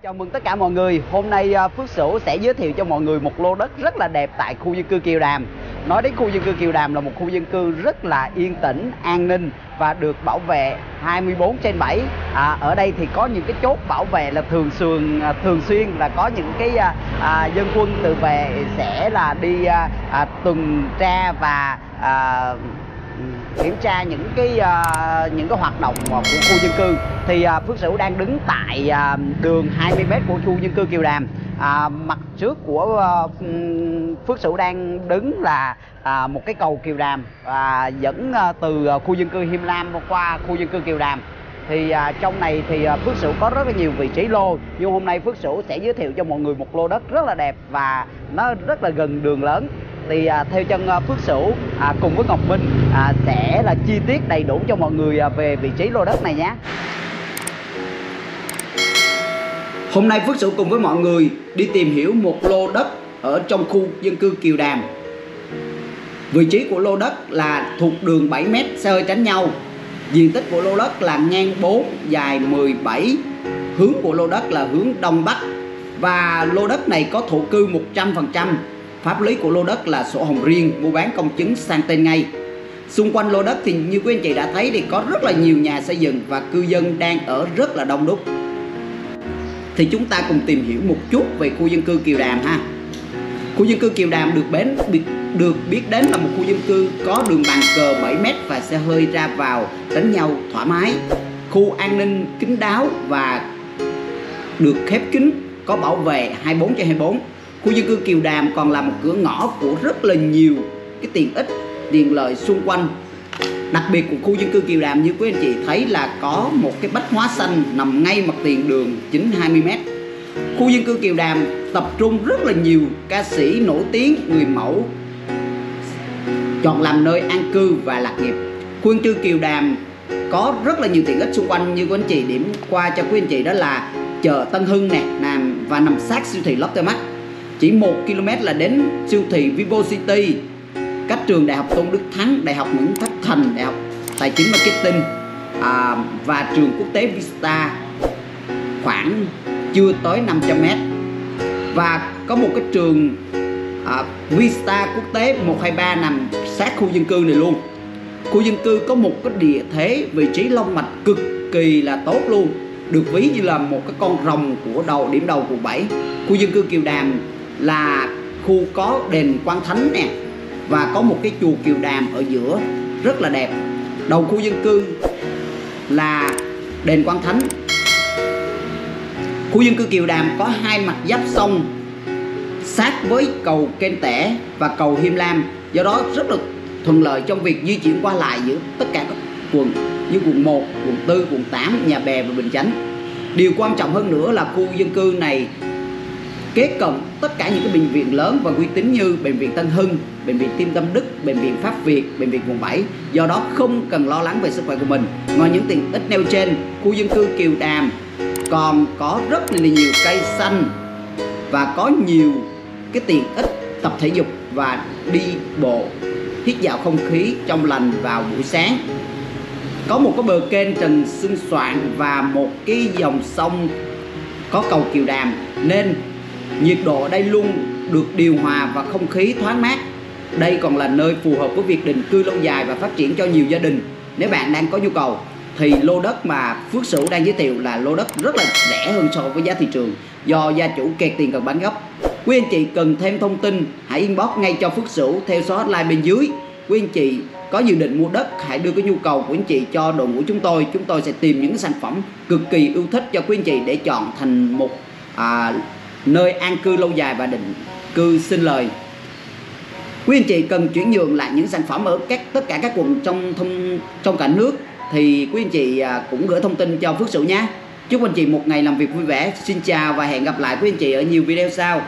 Chào mừng tất cả mọi người. Hôm nay à, Phước Sửu sẽ giới thiệu cho mọi người một lô đất rất là đẹp tại khu dân cư Kiều Đàm. Nói đến khu dân cư Kiều Đàm là một khu dân cư rất là yên tĩnh, an ninh và được bảo vệ 24 trên 7. À, ở đây thì có những cái chốt bảo vệ là thường xuyên à, thường xuyên là có những cái à, à, dân quân tự vệ sẽ là đi à, à, tuần tra và à, kiểm tra những cái uh, những cái hoạt động của khu dân cư. Thì uh, Phước Sửu đang đứng tại uh, đường 20m của khu dân cư Kiều Đàm. À, mặt trước của uh, Phước Sửu đang đứng là à, một cái cầu Kiều Đàm à, dẫn uh, từ uh, khu dân cư Hiêm Lam qua khu dân cư Kiều Đàm. Thì à, trong này thì à, Phước Sửu có rất là nhiều vị trí lô nhưng hôm nay Phước Sửu sẽ giới thiệu cho mọi người một lô đất rất là đẹp và nó rất là gần đường lớn thì à, theo chân à, Phước Sửu à, cùng với Ngọc Minh à, sẽ là chi tiết đầy đủ cho mọi người à, về vị trí lô đất này nhé. Hôm nay Phước Sửu cùng với mọi người đi tìm hiểu một lô đất ở trong khu dân cư Kiều Đàm. Vị trí của lô đất là thuộc đường 7m xe hơi tránh nhau. Diện tích của lô đất là ngang 4, dài 17. Hướng của lô đất là hướng đông bắc và lô đất này có thổ cư 100%. Pháp lý của lô đất là sổ hồng riêng, mua bán công chứng sang tên ngay. Xung quanh lô đất thì như quý anh chị đã thấy thì có rất là nhiều nhà xây dựng và cư dân đang ở rất là đông đúc. Thì chúng ta cùng tìm hiểu một chút về khu dân cư Kiều Đàm ha. Khu dân cư Kiều Đàm được bến được, được biết đến là một khu dân cư có đường bàn cờ 7m và xe hơi ra vào đánh nhau thoải mái. Khu an ninh kín đáo và được khép kín, có bảo vệ 24 trên 24 khu dân cư Kiều Đàm còn là một cửa ngõ của rất là nhiều cái tiện ích, tiện lợi xung quanh. Đặc biệt của khu dân cư Kiều Đàm, như quý anh chị thấy là có một cái bách hóa xanh nằm ngay mặt tiền đường chính 20m khu dân cư Kiều Đàm tập trung rất là nhiều ca sĩ nổi tiếng, người mẫu, chọn làm nơi an cư và lạc nghiệp. Khu dân cư Kiều Đàm có rất là nhiều tiện ích xung quanh, như quý anh chị điểm qua cho quý anh chị đó là chợ Tân Hưng nè, nằm và nằm sát siêu thị Lotte Mart chỉ 1 km là đến siêu thị Vivo City. Cách trường Đại học Tôn Đức Thắng, Đại học Nguyễn Thất Thành, Đại học Tài chính Marketing à, và trường quốc tế Vista khoảng chưa tới 500 m và có một cái trường à, Vista quốc tế 123 nằm sát khu dân cư này luôn. Khu dân cư có một cái địa thế vị trí long mạch cực kỳ là tốt luôn được ví như là một cái con rồng của đầu điểm đầu quận 7 khu dân cư Kiều Đàm là khu có đền Quan Thánh nè và có một cái chùa Kiều Đàm ở giữa rất là đẹp. Đầu khu dân cư là đền Quan Thánh. Khu dân cư Kiều Đàm có hai mặt giáp sông sát với cầu Kênh Tẻ và cầu Hiêm Lam. Do đó rất là thuận lợi trong việc di chuyển qua lại giữa tất cả các quận như quận 1, quận 4, quận 8, Nhà Bè và Bình Chánh. Điều quan trọng hơn nữa là khu dân cư này kế cận tất cả những cái bệnh viện lớn và uy tín như bệnh viện Tân Hưng, bệnh viện Tim Tâm Đức, bệnh viện Pháp Việt, bệnh viện quận 7. Do đó không cần lo lắng về sức khỏe của mình. Ngoài những tiện ích nêu trên, khu dân cư Kiều Đàm còn có rất là nhiều cây xanh và có nhiều cái tiện ích tập thể dục và đi bộ hít vào không khí trong lành vào buổi sáng có một cái bờ kênh trần xương soạn và một cái dòng sông có cầu kiều đàm nên nhiệt độ ở đây luôn được điều hòa và không khí thoáng mát. Đây còn là nơi phù hợp với việc định cư lâu dài và phát triển cho nhiều gia đình. Nếu bạn đang có nhu cầu thì lô đất mà Phước Sửu đang giới thiệu là lô đất rất là rẻ hơn so với giá thị trường do gia chủ kẹt tiền cần bán gấp quý anh chị cần thêm thông tin hãy inbox ngay cho Phước Sửu theo số hotline bên dưới. Quý anh chị có dự định mua đất hãy đưa cái nhu cầu của anh chị cho đội ngũ chúng tôi. Chúng tôi sẽ tìm những sản phẩm cực kỳ ưu thích cho quý anh chị để chọn thành một à, nơi an cư lâu dài và định cư sinh lời. Quý anh chị cần chuyển nhượng lại những sản phẩm ở các, tất cả các quận trong thông, trong cả nước thì quý anh chị à, cũng gửi thông tin cho Phước Sửu nhé. Chúc anh chị một ngày làm việc vui vẻ. Xin chào và hẹn gặp lại quý anh chị ở nhiều video sau.